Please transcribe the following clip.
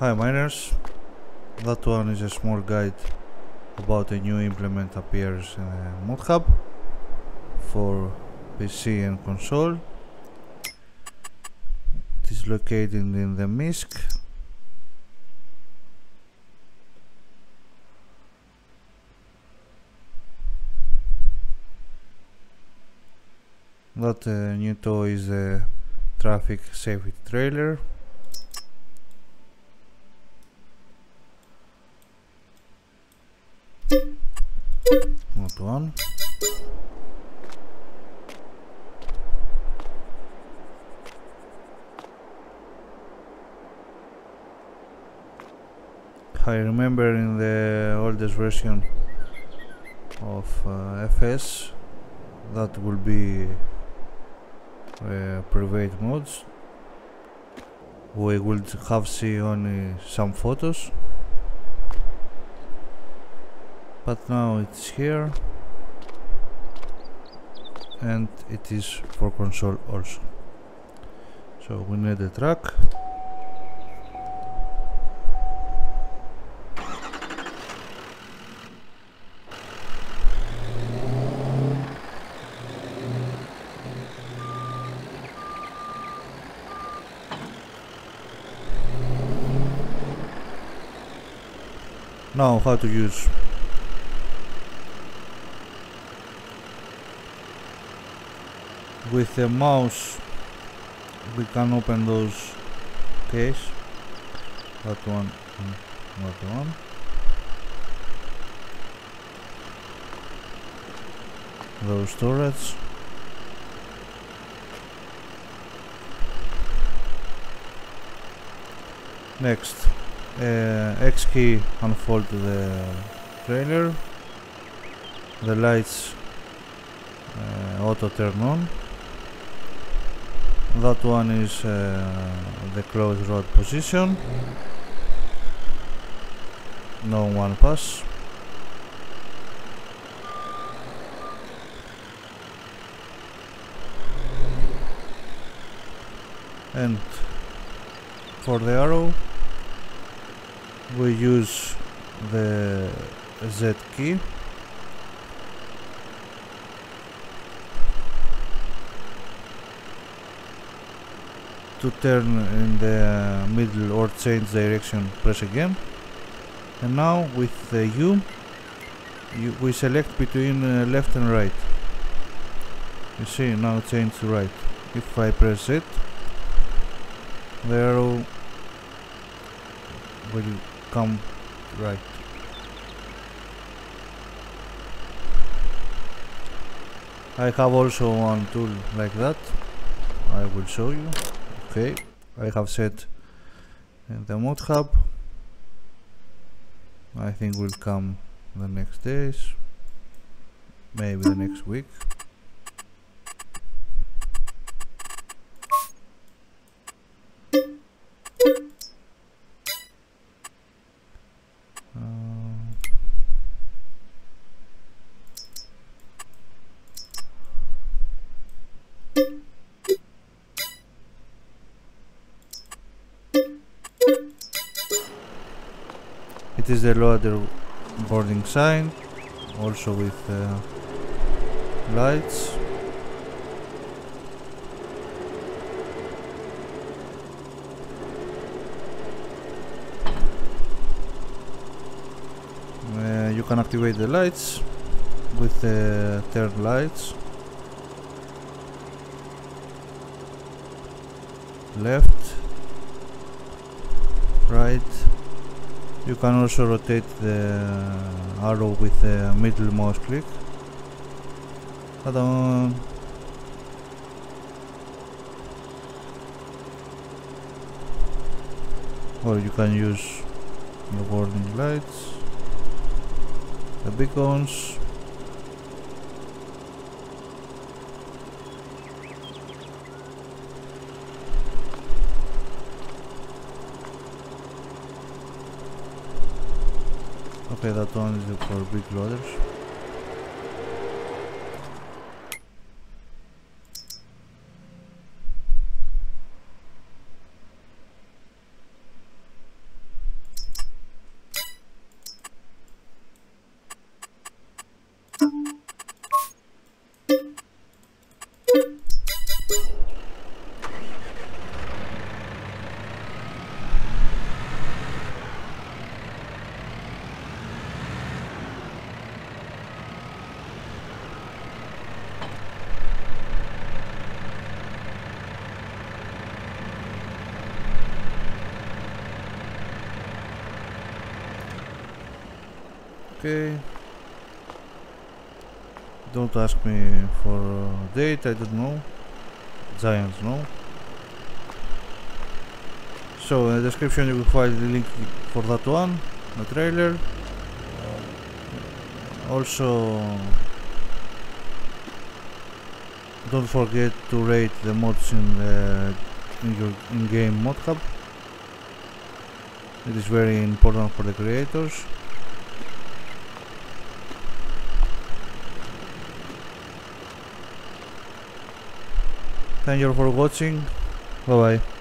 Hi miners, that one is a small guide about a new implement appears in ModHub for PC and console. It is located in the MISC. That uh, new toy is the traffic safety trailer one. I remember in the oldest version of uh, FS that will be uh, private modes. We will have see only some photos but now it's here. And it is for console also. So we need a track now how to use with the mouse we can open those case. That one that one. Those storage next uh, X key unfold the trailer. The lights uh, auto turn on that one is uh, the closed road position. No one pass. And for the arrow we use the Z key to turn in the middle or change direction press again. And now with the U, U we select between uh, left and right. You see now change to right. If I press it the arrow will come right. I have also one tool like that. I will show you okay I have set in uh, the ModHub I think will come the next days maybe the next week is the loader boarding sign also with uh, lights. Uh, you can activate the lights with the turn lights. Left. Right you can also rotate the arrow with the middle mouse click. Or you can use the warning lights the beacons Okay, that one is for big loaders. Okay don't ask me for uh, date I don't know. Giants know so in the description you will find the link for that one the trailer. Also don't forget to rate the mods in, the, in your in-game mod hub. It is very important for the creators thank you for watching. Bye bye